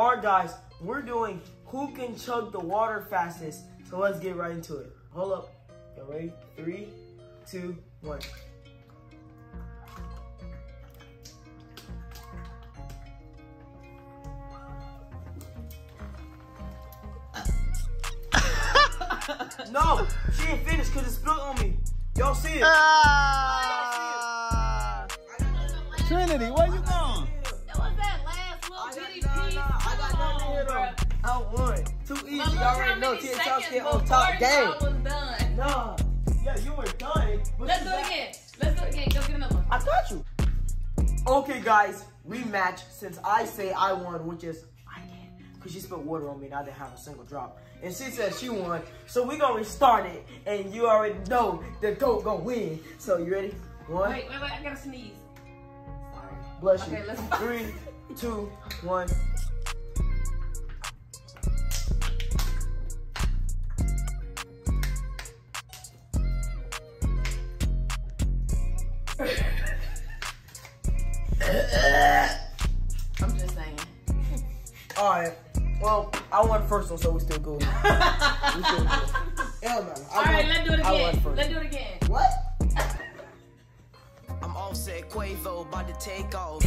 All right, guys, we're doing who can chug the water fastest. So let's get right into it. Hold up. You ready? Three, two, one. no, she ain't finished because it spilled on me. Y'all see it? Ah! Trinity, where you going? Got here on, won. Too easy. Y'all already know THL seconds get on top I game. was done. Nah. Yeah, you were done. Let's do it again. Let's do it again. Go get another one. I got you. Okay, guys, rematch since I say I won, which is I did. Because she spilled water on me and I didn't have a single drop. And she said she won. So we going to restart it. And you already know the GOAT going to win. So you ready? One. Wait, wait, wait. I gotta sneeze. Sorry. Bless you. Okay, let's- Three, two, one. All right. Well, I won first one, so we still good. we still good. It don't matter. I All right, let's do it I won again. first. Let's do it again. What? I'm offset Quavo, about to take off.